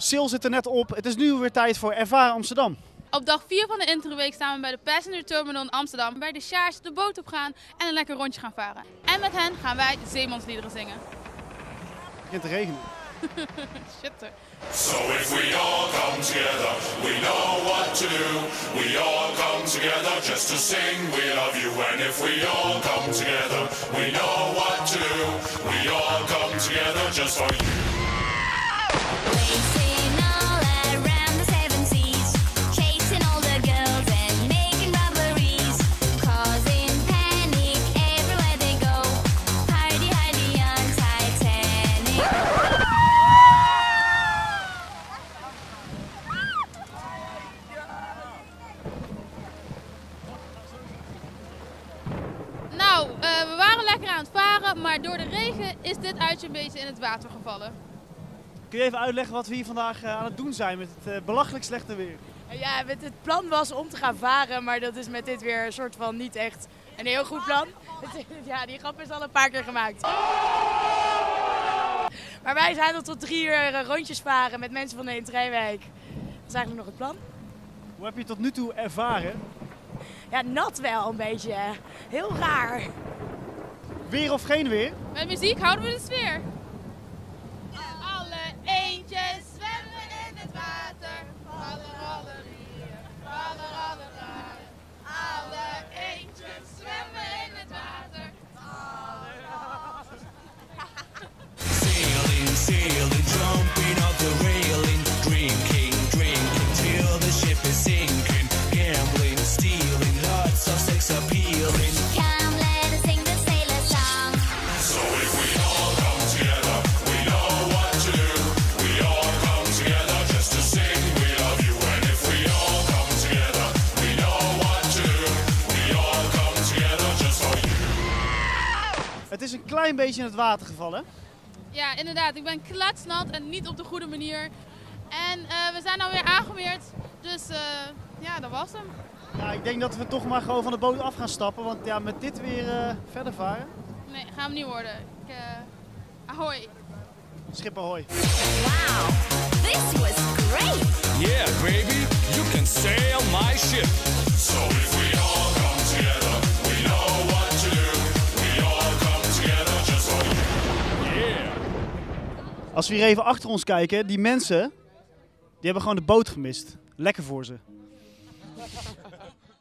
sail zit er net op. Het is nu weer tijd voor Ervaren Amsterdam. Op dag 4 van de interweek staan we bij de Passenger Terminal in Amsterdam. Bij de Sjaars de boot op gaan en een lekker rondje gaan varen. En met hen gaan wij zeemansliederen zingen. Het begint te regenen. Shitter. So if we all come together, we know what to do. We all come together just to sing we love you. And if we all come together, we know what to do. We all come together just for you. Nou, eh, we waren lekker aan het varen, maar door de regen is dit uitje een beetje in het water gevallen. Kun je even uitleggen wat we hier vandaag eh, aan het doen zijn met het eh, belachelijk slechte weer? Ja, met het plan was om te gaan varen, maar dat is met dit weer een soort van niet echt een heel goed plan. Ja, die grap is al een paar keer gemaakt. Maar wij zijn tot tot drie uur rondjes varen met mensen van de Intrijwijk. Dat is eigenlijk nog het plan. Hoe heb je het tot nu toe ervaren? Ja, nat wel een beetje. Heel raar. Weer of geen weer? Met muziek houden we de sfeer. Klein beetje in het water gevallen. Ja, inderdaad. Ik ben kletsnat en niet op de goede manier. En eh, we zijn alweer aangemeerd. Dus eh, ja, dat was hem. Ja, ik denk dat we toch maar gewoon van de boot af gaan stappen. Want ja, met dit weer eh, verder varen. Nee, gaan we niet worden. Ik, eh ahoy. Schip ahoy. Wow, this was great. Yeah, baby, you can sail my ship. Als we hier even achter ons kijken, die mensen, die hebben gewoon de boot gemist. Lekker voor ze.